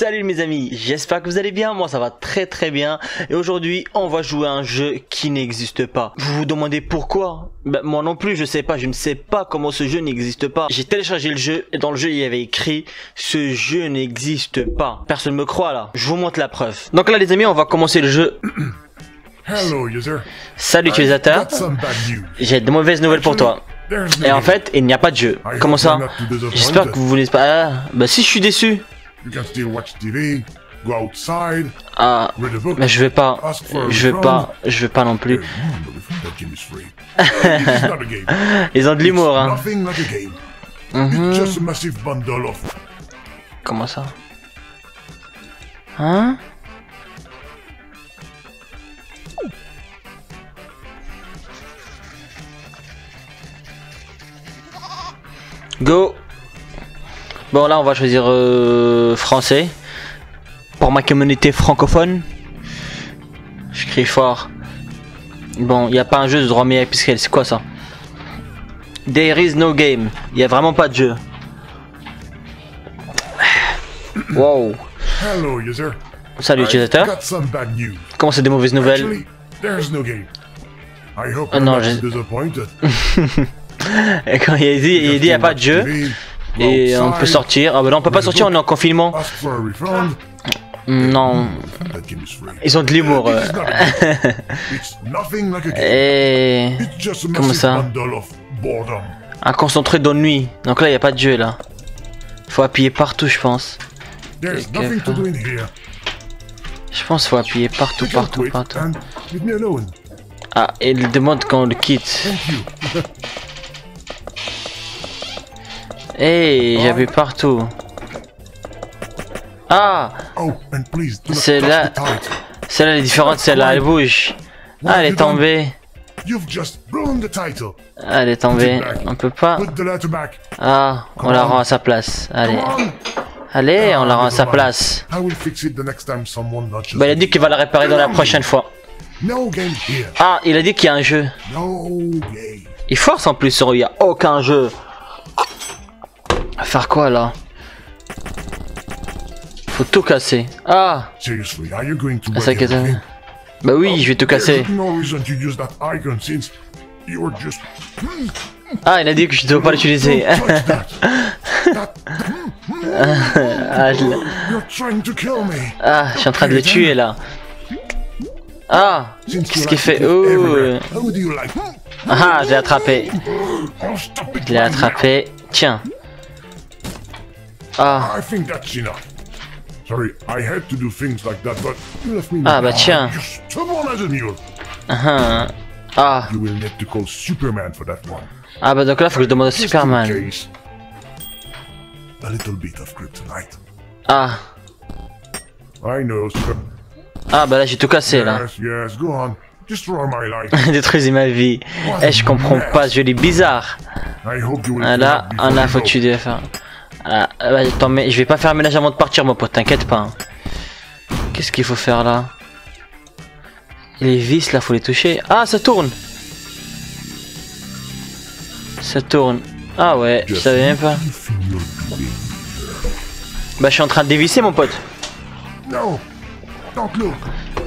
Salut mes amis, j'espère que vous allez bien, moi ça va très très bien et aujourd'hui on va jouer à un jeu qui n'existe pas. Vous vous demandez pourquoi? Ben, Moi non plus je sais pas, je ne sais pas comment ce jeu n'existe pas. J'ai téléchargé le jeu et dans le jeu il y avait écrit ce jeu n'existe pas. Personne me croit là, je vous montre la preuve. Donc là les amis on va commencer le jeu. Hello, user. Salut utilisateur, j'ai de mauvaises nouvelles pour toi. Et en fait il n'y a pas de jeu. Comment ça J'espère que vous voulez pas... Ah, bah si je suis déçu. You can still watch TV, go outside, Ah, read a book. mais je vais pas. Je vais pas. Je vais pas non plus. Ils ont de l'humour, hein. Mhm. Of. Comment ça? Hein? Go Bon là on va choisir euh, français pour ma communauté francophone. Je crie fort. Bon, il n'y a pas un jeu de droit meilleur puisqu'elle c'est quoi ça? There is no game. Il n'y a vraiment pas de jeu. Wow. Hello, user. Salut utilisateur. Comment c'est des mauvaises nouvelles? Actually, there's no game. I hope you're non, disappointed. Et Quand il a dit, il a dit il n'y a pas de jeu et on peut sortir. Ah bah non, on peut pas sortir, on est en confinement. Refund. Non, ils ont de l'humour. euh. It's not a game. It's nothing like a game. Et It's just a Comment ça un concentré d'ennui. Donc là, il n'y a pas de jeu là. Faut appuyer partout, je pense. There's Okay, nothing to fine. do in here. Je pense qu'il faut appuyer partout, partout, partout. and leave me alone. Ah, et il demande quand on le quitte. Hey, j'appuie partout. Ah, Oh, please do not C'est là- celle-là elle est différente, celle-là elle bouge. Ah, elle est tombée. Ah, elle est tombée. On peut pas. Back. Ah, on la rend à sa place. Allez, allez, on la rend à sa place. Bah, il a dit qu'il va la réparer dans la prochaine fois. Ah, il a dit qu'il y a un jeu. Il force en plus sur il y a aucun jeu. Faire quoi là Faut tout casser. Ah, Seriously, are you going to ah ça everything? Bah oui, je vais tout casser. Ah, il a dit que je dois pas l'utiliser. Ah, je, ah, je suis en train de le tuer là. Ah, qu'est-ce qu'il fait like? ah, je l'ai attrapé. Oh, Je l'ai attrapé. Tiens. Ah, now. I think that's enough. Sorry, I had to do things like that, but you left me. Ah, bah tiens. A mule. ah, ah, You will need to call Superman for that one. ah bah donc là faut que je demande à Superman. case. A little bit of kryptonite. Ah, I know, Super. ah bah là j'ai tout cassé là. Yes, yes, go on. Destroy my life. Détruisez ma vie. Eh, je comprends pas il est bizarre. I hope you will. Ah là, clean up ah before là, you faut go. que tu devais faire. Ah, ah, bah, attends, mais je vais pas faire un ménage avant de partir, mon pote, t'inquiète pas. hein. Qu'est-ce qu'il faut faire là? Les vis là, faut les toucher. Ah, ça tourne Ça tourne. Ah ouais, je savais même pas. Bah, je suis en train de dévisser, mon pote.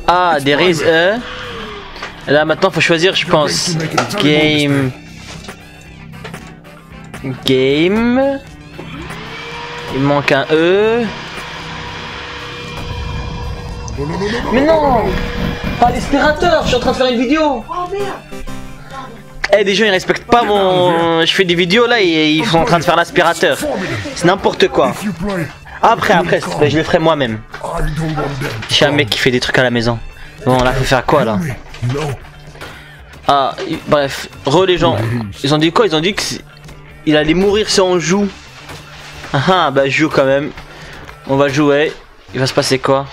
Ah, des is euh. Là, maintenant, faut choisir, je pense. Game. Game. Il manque un E. Mais non Pas l'aspirateur, je suis en train de faire une vidéo Eh des gens ils respectent pas mon... Je fais des vidéos là et ils sont en train de faire l'aspirateur. C'est n'importe quoi. Après, après, bah, je le ferai moi-même. Je suis un mec qui fait des trucs à la maison. Bon là faut faire quoi là? Ah, bref, re les gens. Ils ont dit quoi? Ils ont dit que c'est- il allait mourir si on joue. Ah ah, bah je joue quand même. On va jouer. Il va se passer quoi?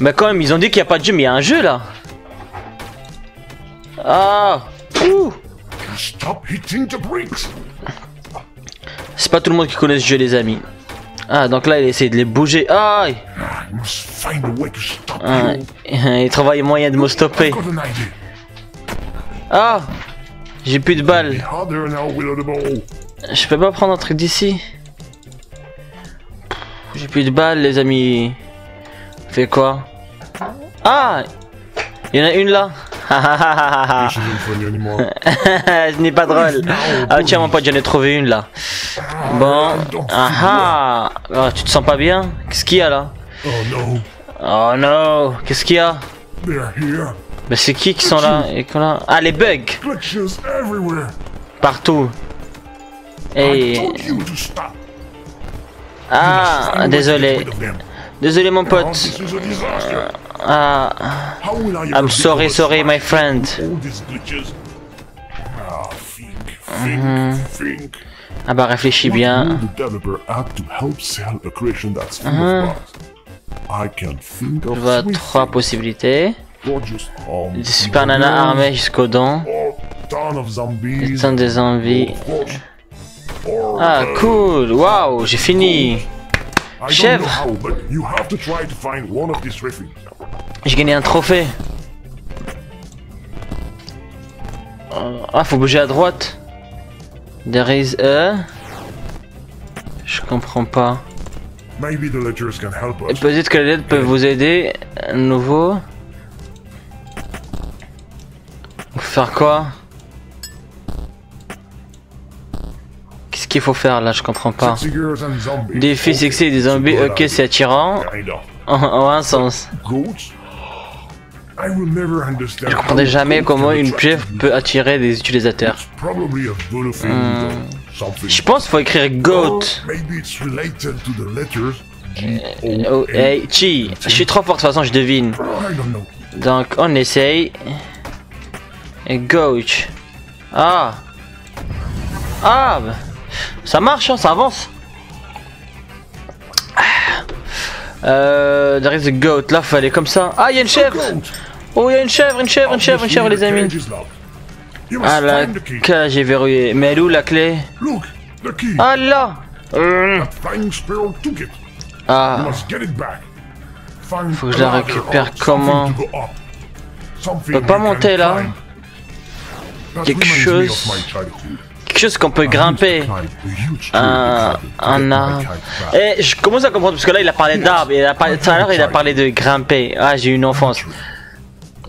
Bah quand même, ils ont dit qu'il n'y a pas de jeu, mais il y a un jeu là. Ah Ouh. C'est pas tout le monde qui connaît ce jeu les amis. Ah donc là il essaie de les bouger. I must find a way to stop ah. Il travaille moyen de me stopper. Ah J'ai plus de balles. Je peux pas prendre un truc d'ici J'ai plus de balles, les amis. Fait quoi? Ah Il y en a une là. Ce n'est pas drôle. Ah tiens mon pote, j'en ai trouvé une là. Bon. Ah ah Ah, Tu te sens pas bien? Qu'est-ce qu'il y a là? Oh no, Oh non Qu'est-ce qu'il y a? Mais c'est qui qui sont là? Ah les bugs. Partout. Et... Ah, désolé. Désolé mon pote. Euh, ah, I'm sorry, sorry my friend. Mm-hmm. Ah bah réfléchis bien. Je mm-hmm. vois trois possibilités. Des super nanas armées jusqu'aux dents. Des des zombies. Ah, cool. Waouh, j'ai fini. Chèvre. J'ai gagné un trophée. Ah, faut bouger à droite. There is a... Je comprends pas. Peut-être que les lettres peuvent vous aider. À nouveau. Faut faire quoi? qu'il faut faire là Je comprends pas. Des fils et des zombies, ok, c'est attirant. En, un sens. Je comprendrai jamais comment une pieuvre peut attirer des utilisateurs. Hmm. Je pense qu'il faut écrire GOAT. Hey, chi, eh, eh, je suis trop fort de toute façon, je devine. Donc on essaye. Et gauche. Ah. Ah. Ça marche, hein, ça avance. Ah. Euh, there is a goat, là fallait comme ça. Ah, il y a une chèvre. Oh, il y a une chèvre, une chèvre, une chèvre, une chèvre, les amis. Ah, la cage est verrouillée. Mais elle est où la clé? Ah là. Ah. Faut que je la récupère comment? On peut pas monter là. Quelque chose. Quelque chose qu'on peut grimper. Un, un arbre. Et je commence à comprendre parce que là il a parlé d'arbre tout à l'heure il a parlé de grimper. Ah j'ai une enfance.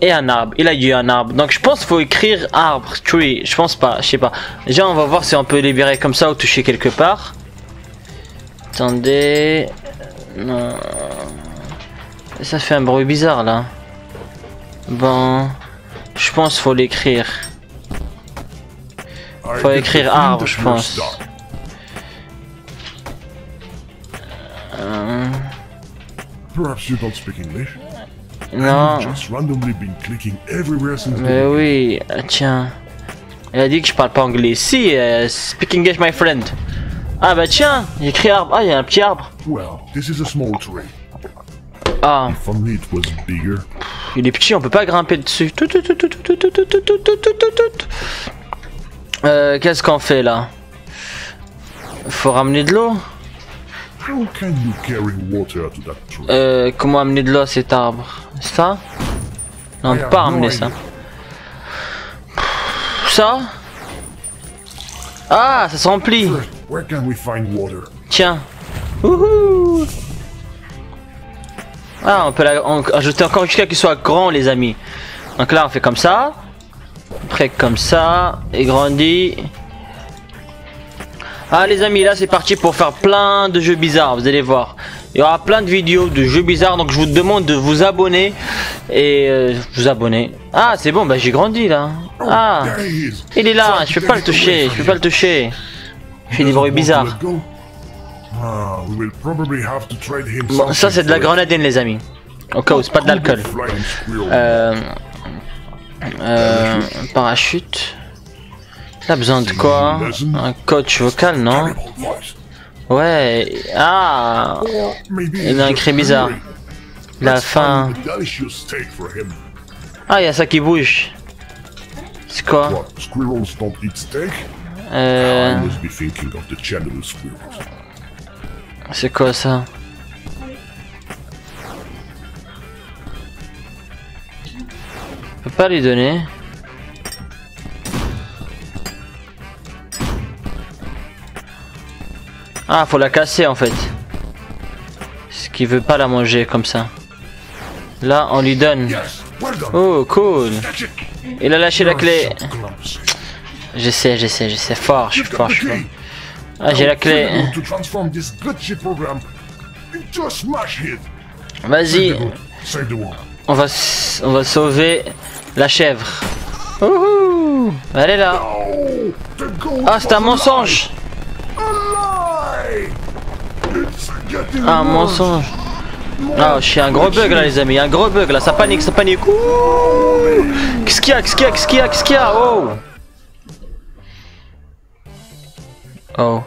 Et un arbre. Il a eu un arbre. Donc je pense qu'il faut écrire arbre, tree. Je pense pas, je sais pas. Déjà on va voir si on peut libérer comme ça ou toucher quelque part. Attendez. Non. Ça fait un bruit bizarre là. Bon. Je pense faut l'écrire. Faut écrire arbre, je pense. Non. Mais oui, tiens. Elle a dit que je parle pas anglais. Si, speak English, my friend. Ah bah tiens, il écrit arbre. Ah, il y a un petit arbre. Ah. Il est petit, on peut pas grimper dessus. Euh, qu'est-ce qu'on fait là? Faut ramener de l'eau? How can you carry water to that tree? Euh, comment amener de l'eau à cet arbre? Ça? Non, on peut pas ramener ça. Ça? Ah, ça se remplit. First, where can we find water? Tiens. Wouhou Ah, on peut la, on- ajouter encore jusqu'à qu'il soit grand, les amis. Donc là, on fait comme ça. Après, comme ça. Et grandit. Ah, les amis, là, c'est parti pour faire plein de jeux bizarres. Vous allez voir. Il y aura plein de vidéos de jeux bizarres. Donc, je vous demande de vous abonner. Et euh, vous abonner. Ah, c'est bon, bah j'ai grandi là. Ah, il est là. Je peux pas le toucher. Je peux pas le toucher. Il fait des bruits bizarres. Bon, ça c'est de la grenadine les amis. Au cas où c'est pas de l'alcool. Squirrel. Euh, parachute. T'as besoin de quoi Un coach vocal, non Ouais. Ah Il a un cri bizarre. La fin. Ah, il y a ça qui bouge. C'est quoi. Euh, C'est quoi ça? Pas lui donner. Ah, faut la casser en fait. Ce qui veut pas la manger comme ça. Là, on lui donne. Oh, cool. Il a lâché la clé. J'essaie, j'essaie, j'essaie. Fort, je suis fort, je. Ah, j'ai la clé. Vas-y, on va, on va sauver la chèvre. Wouhou Elle est là. Ah, c'est un mensonge. Un mensonge. Ah, je suis un gros bug là, les amis. Un gros bug là. Ça panique, ça panique. Ouh Qu'est-ce qu'il y a Qu'est-ce qu'il y a Qu'est-ce qu'il y a Qu'est-ce qu'il y a? Oh Oh.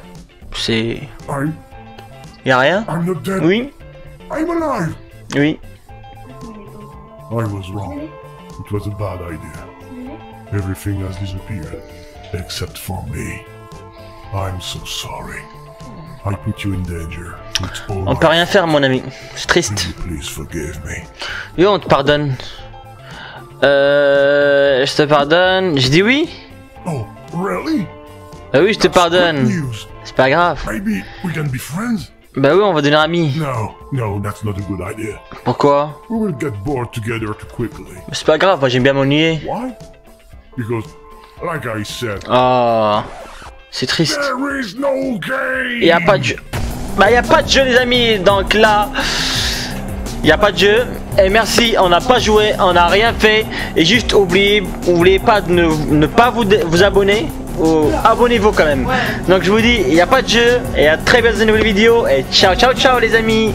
C'est. I'm, Y a rien? Oui. Oui. I was wrong. It was a bad idea. Everything has disappeared, except for me. I'm so sorry. I put you in danger. It's all On peut rien faire, mon ami. C'est triste. Please forgive me? Oui, on te pardonne. Euh. Je te pardonne. Je dis oui Oh, really? Bah oui, je te pardonne. C'est pas grave. Maybe we can be friends? Bah oui, on va devenir amis. No, no, that's not a good idea. Pourquoi? We will get bored together too quickly. C'est pas grave, moi j'aime bien m'ennuyer. Why? Because, like I said, Oh. C'est triste. there is no game. Y a pas de jeu. Bah y a pas de jeu les amis, donc là y a pas de jeu. Et merci, on n'a pas joué, on n'a rien fait. Et juste oubliez, oubliez pas de ne, ne pas vous, vous abonner. Ou abonnez-vous quand même. Donc je vous dis, il n'y a pas de jeu. Et à très bientôt dans une nouvelle vidéo. Et ciao ciao ciao les amis.